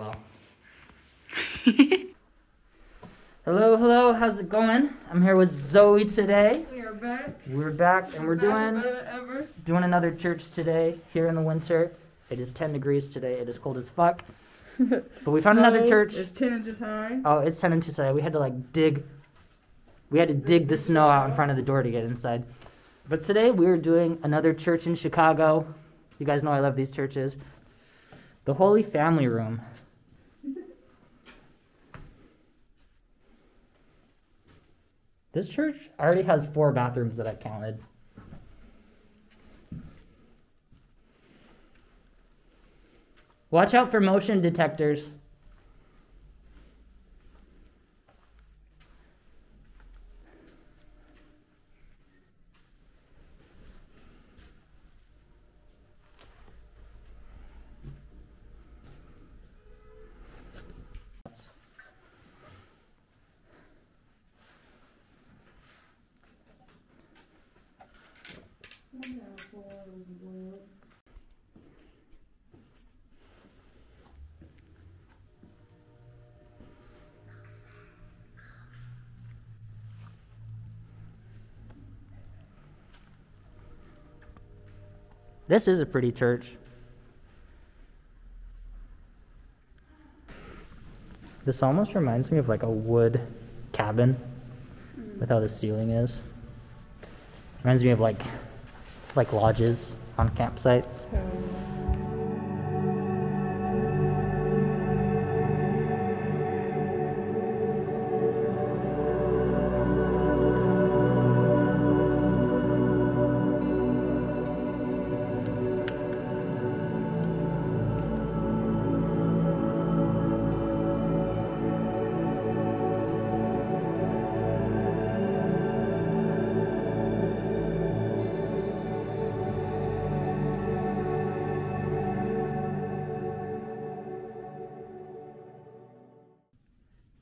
hello, hello, how's it going? I'm here with Zoe today. We are back. We're back and we're Back doing ever. doing another church today here in the winter. It is 10 degrees today. It is cold as fuck. But we found another church. It's ten inches high. Oh, it's 10 inches high. We had to like dig. We had to dig the snow out in front of the door to get inside. But today we are doing another church in Chicago. You guys know I love these churches. The Holy Family Room. This church already has four bathrooms that I counted. Watch out for motion detectors. This is a pretty church. This almost reminds me of like a wood cabin with how the ceiling is. Reminds me of like like lodges on campsites. Oh.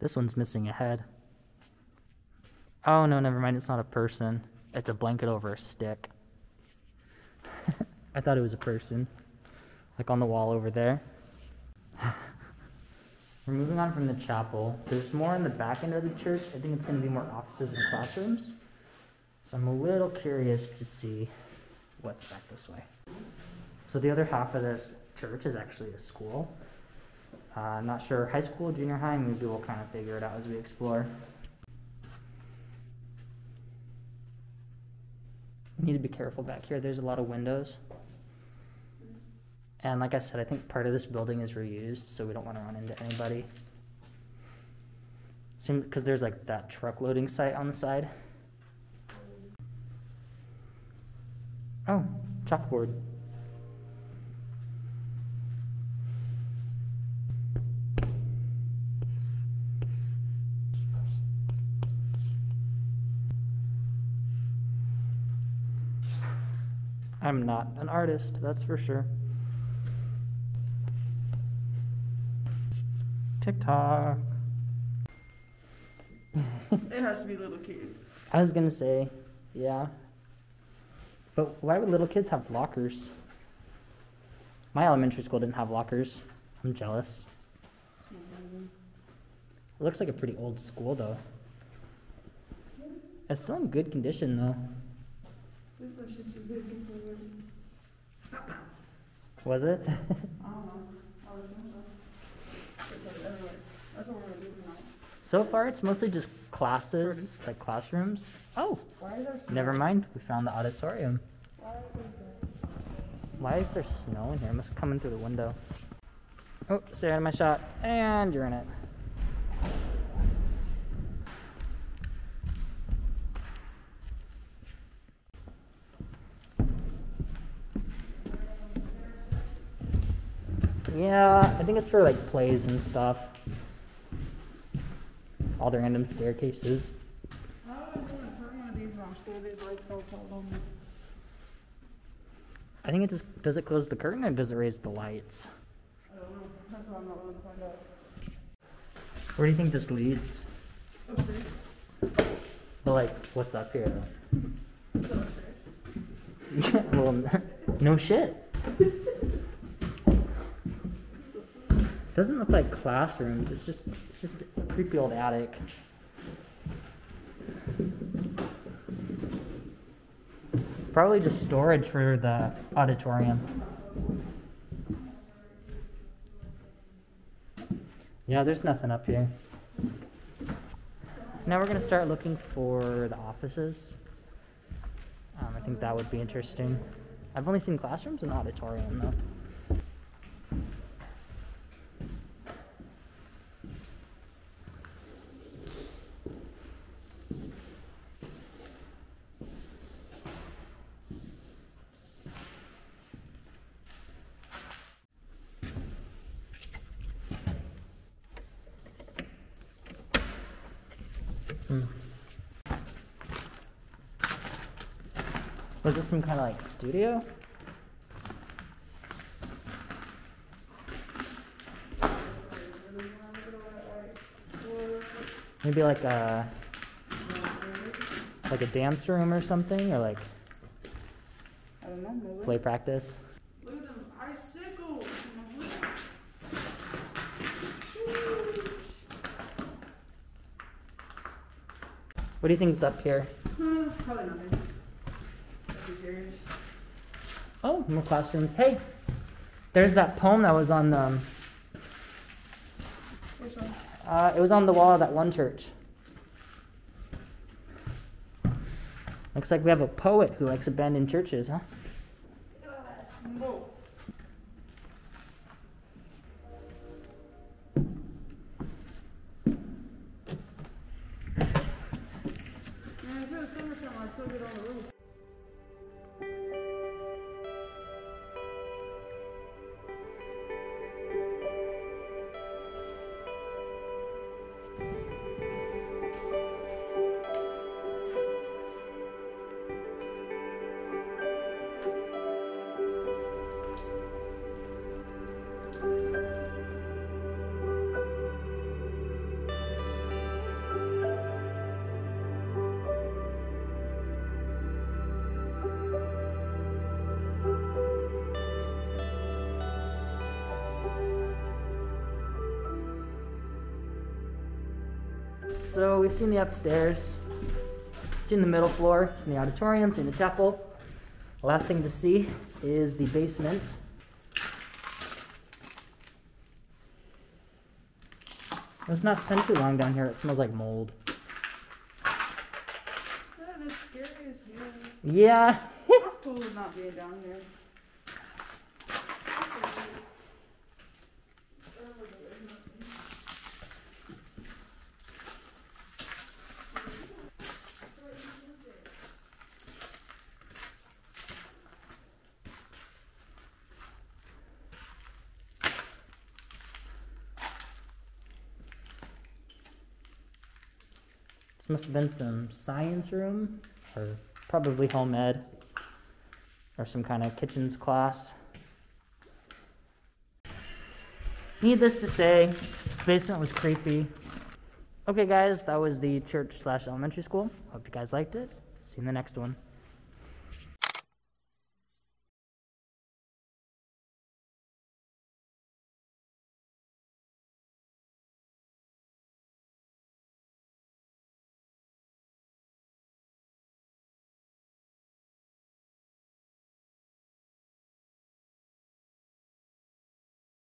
This one's missing a head. Oh no, never mind. It's not a person. It's a blanket over a stick. I thought it was a person. Like on the wall over there. We're moving on from the chapel. There's more in the back end of the church. I think it's going to be more offices and classrooms. So I'm a little curious to see what's back this way. So the other half of this church is actually a school. Uh, I'm not sure, high school, junior high, maybe we'll kind of figure it out as we explore. We need to be careful back here. There's a lot of windows. And like I said, I think part of this building is reused, so we don't want to run into anybody. Because there's like that truck loading site on the side. Oh, chalkboard. I'm not an artist, that's for sure. TikTok. It has to be little kids. I was gonna say, yeah. But why would little kids have lockers? My elementary school didn't have lockers. I'm jealous. It looks like a pretty old school though. It's still in good condition though. This little shit you big into already. Was it? I don't know. I was so. Uh, that's what we're gonna do now. so far it's mostly just classes, like classrooms. Oh, Why is there snow? never mind. We found the auditorium. Why is there Why is there snow in here? It must come in through the window. Oh, stay out of my shot. And you're in it. Yeah, I think it's for like plays and stuff. All the random staircases. I do it? Turn one of these around. Still these lights go cold on me. I think it just does it close the curtain or does it raise the lights? I don't know. That's what I'm not willing to find out. Where do you think this leads? But like, what's up here? Well, no shit. Doesn't look like classrooms. It's just it's just a creepy old attic. Probably just storage for the auditorium. Yeah, there's nothing up here. Now we're gonna start looking for the offices. Um, I think that would be interesting. I've only seen classrooms and auditorium though. Hmm. Was this some kind of like studio? Maybe like a like a dance room or something, or like I don't know, play practice. What do you think's up here? Hmm, Probably nothing. That'd be serious. Oh, more classrooms. Hey, there's that poem that was on the. Um, Which one? uh, it was on the wall of that one church. Looks like we have a poet who likes abandoned churches, huh? No. Still get on the roof. So we've seen the upstairs, seen the middle floor, seen the auditorium, seen the chapel. The last thing to see is the basement. Let's not spend too long down here. It smells like mold. That is scary as hell. Yeah. Cool with not being down here. Must have been some science room, or probably home ed, or some kind of kitchens class. Needless to say, basement was creepy. Okay, guys, that was the church slash elementary school. Hope you guys liked it. See you in the next one.